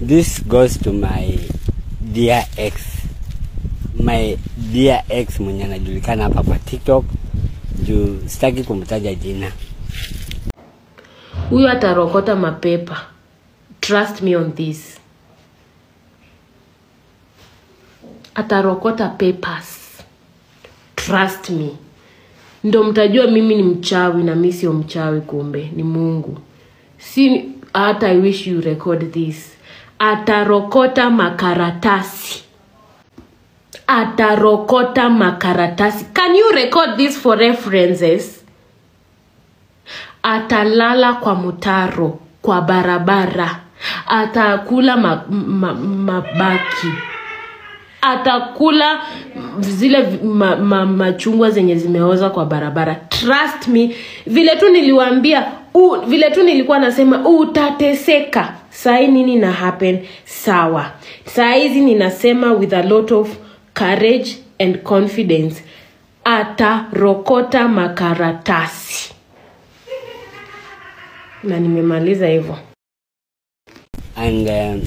this goes to my dear ex. My dear ex mwenye anajulikana hapa kwa tiktok. Juu sitaki kumtaja jina. Huyo atarokota mapepa. Trust me on this. Atarokota papers. Trust me. Ndo mtajua mimi ni mchawi na mi sio mchawi kumbe ni mungu. Si hata i wish you record this atarokota makaratasi. Atarokota makaratasi. Can you record this for references? Atalala kwa mutaro kwa barabara. Atakula ma, ma, mabaki. Atakula zile ma, ma, machungwa zenye zimeoza kwa barabara. Trust me. Vile tu niliwaambia u, vile tu nilikuwa nasema utateseka. Sahii nini na happen? Sawa. Sahizi ninasema with a lot of courage and confidence. Atarokota makaratasi. Na nimemaliza hivyo. And um,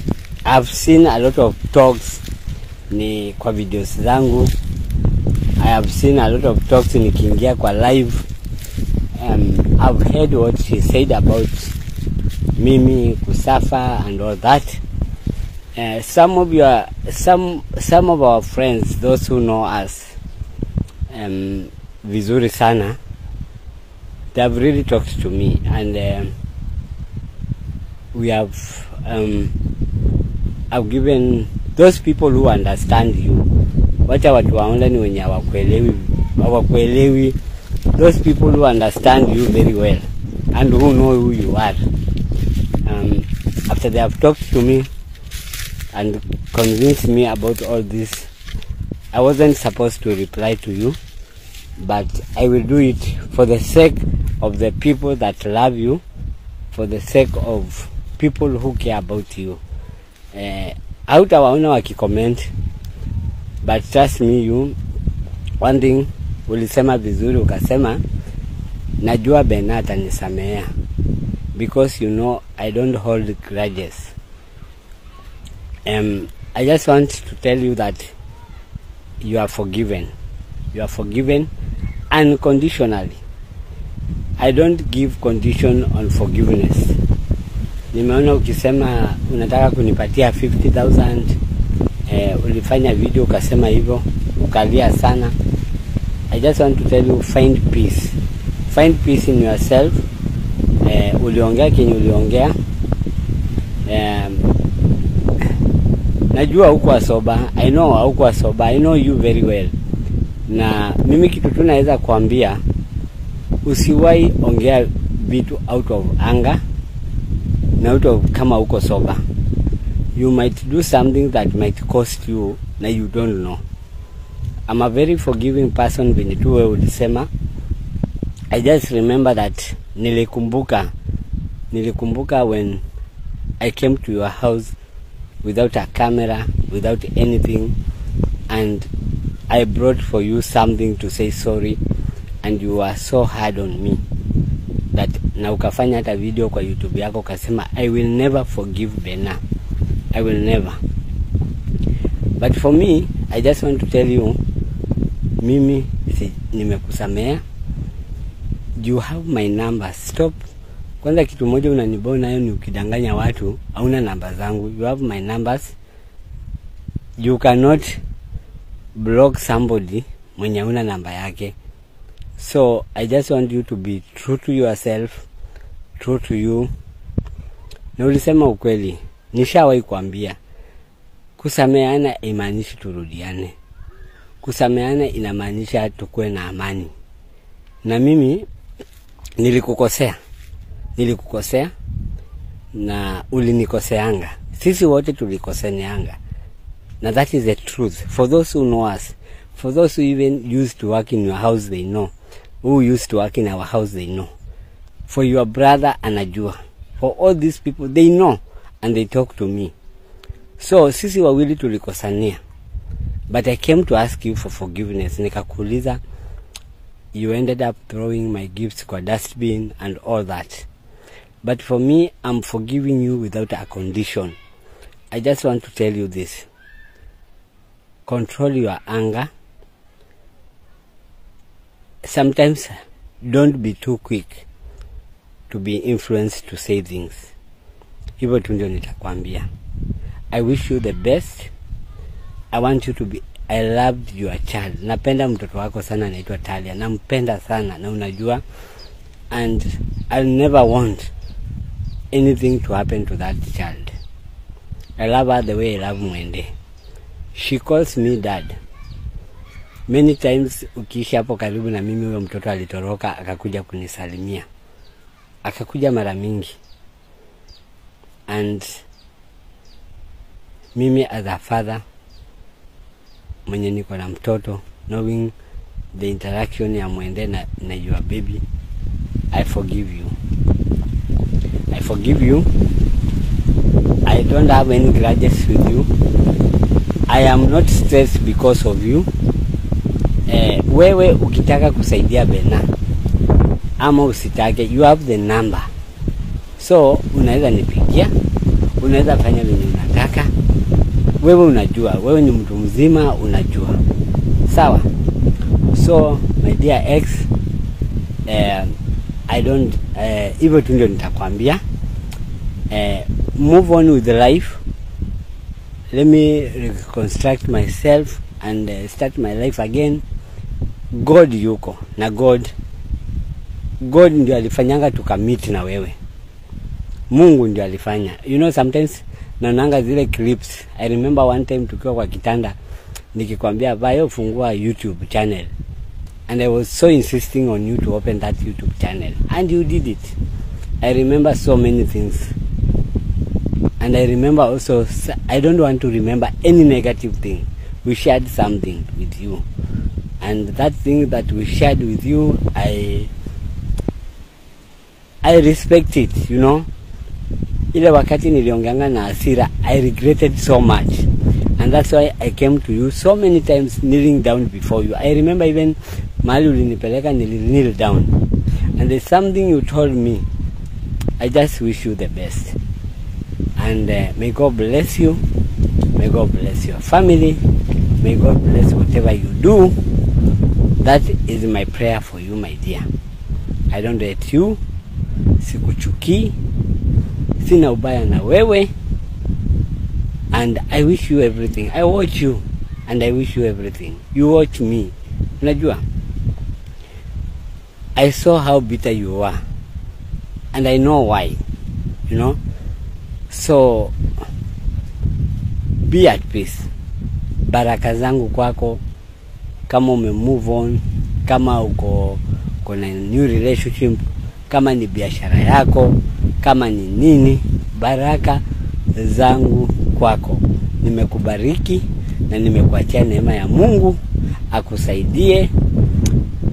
I've seen a lot of talks. Ni kwa videos zangu. I have seen a lot of talks nikiingia kwa live um, I've heard what she said about mimi kusafa and all that. Uh, some of your some some of our friends those who know us um, vizuri sana they have really talked to me and um, we have um, I've given those people who understand you wacha watu wa online wenye hawakuelewi hawakuelewi those people who understand you very well and who know who you are um, after they have talked to me and convinced me about all this I wasn't supposed to reply to you but I will do it for the sake of the people that love you for the sake of people who care about you. Eh, hautawaona wakicomment but trust me you one thing ulisema vizuri ukasema najua bena atanisamea because you know i don't hold grudges. Um, i just want to tell you that you are forgiven. You are forgiven unconditionally. I don't give condition on forgiveness. Nimeona ukisema unataka kunipatia 50000 eh, ulifanya video ukasema hivyo ukalia sana i just want to tell you find peace. Find peace in yourself. Eh, uliongea kenye uliongea. Eh, najua huko asoba, i know huko asoba, i know you very well. Na mimi kitu tu naweza kuambia usiwahi ongea vitu out of anger na out of kama uko soba you might do something that might cost you na you don't know I'm a very forgiving person venye tu wewe ulisema. I just remember that nilikumbuka nilikumbuka when I came to your house without a camera without anything and I brought for you something to say sorry and you were so hard on me that na ukafanya hata video kwa youtube yako ukasema i will never forgive bena i will never. But for me i just want to tell you mimi si, nimekusamea. You have my number. Stop. Kwanza kitu moja unanibao nayo ni ukidanganya watu hauna namba zangu. You have my numbers. You cannot block somebody mwenye hauna namba yake. So i just want you to be true to yourself true to you. Na ulisema ukweli. Nishawahi kuambia. Kusameana imaanishi turudiane kusameana inamaanisha tukuwe na amani. Na mimi nilikukosea. Nilikukosea na ulinikoseanga sisi wote tulikoseneanga. Na that is the truth. For those who know us for those who even used to work in your house they know. Who used to work in our house they know. For your brother anajua. For all these people they know. And they talk to me. So sisi wawili tulikosania but i came to ask you for forgiveness nikakuuliza you ended up throwing my gifts kwa dustbin and all that but for me i'm forgiving you without a condition I just want to tell you this. Control your anger. Sometimes don't be too quick to be influenced to say things. Hivyo tu ndio nitakwambia. I wish you the best. I want you to be I love your child. Napenda mtoto wako sana anaitwa Talia. Nampenda sana na unajua and I'll never want anything to happen to that child. I love her the way I love Mwende. She calls me dad. Many times ukiishi hapo karibu na mimi, huyo mtoto alitoroka akakuja kunisalimia, akakuja mara mingi, and mimi as a father mwenye niko na mtoto knowing the interaction ya Mwende na, na your baby I forgive you. I forgive you. I don't have any grudges with you. I am not stressed because of you. Eh, wewe ukitaka kusaidia Bena ama usitake, you have the number, so unaweza nipigia, unaweza fanya venye unataka. Wewe unajua, wewe ni mtu mzima, unajua sawa. So my dear ex, eh, I don't hivyo uh, tu ndio nitakwambia. Uh, move on with life. Let me reconstruct myself and uh, start my life again. God yuko na God, God ndio alifanyanga tukamiti na wewe. Mungu ndio alifanya. You know sometimes naonanga zile clips. I remember one time tukiwa kwa kitanda nikikwambia Bayo, fungua YouTube channel and I was so insisting on you to open that YouTube channel and you did it. I remember so many things and I remember also I don't want to remember any negative thing. We shared something with you and that thing that we shared with you I I respect it, you know. Ile wakati niliongeanga na hasira I regretted so much and that's why I came to you so many times kneeling down before you. I remember even mahali ulinipeleka nili kneel down and there's something you told me. I just wish you the best and uh, may God bless you. May God bless your family. May God bless whatever you do. That is my prayer for you, my dear. I don't hate you. Sikuchukii. Sina ubaya na wewe. And I wish you everything. I watch you and I wish you everything. You watch me. Unajua? I saw how bitter you were. And I know why. You know? So be at peace. Baraka zangu kwako kama ume move on, kama uko kuna new relationship, kama ni biashara yako, kama ni nini, baraka zangu kwako. Nimekubariki na nimekuachia neema ya Mungu akusaidie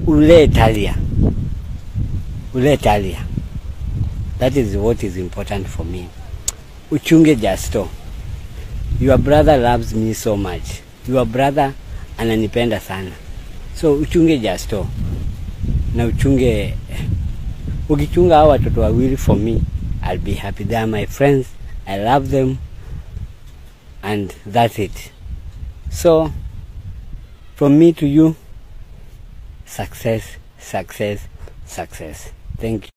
ule Talia, ule Talia. That is what is important for me. Uchunge Justo. Your brother loves me so much. Your brother ananipenda sana, so uchunge Justo na uchunge. Ukichunga hao watoto wawili, for me I'll be happy. They are my friends, I love them and that's it. So from me to you, success, success, success. Thank you.